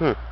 Huh.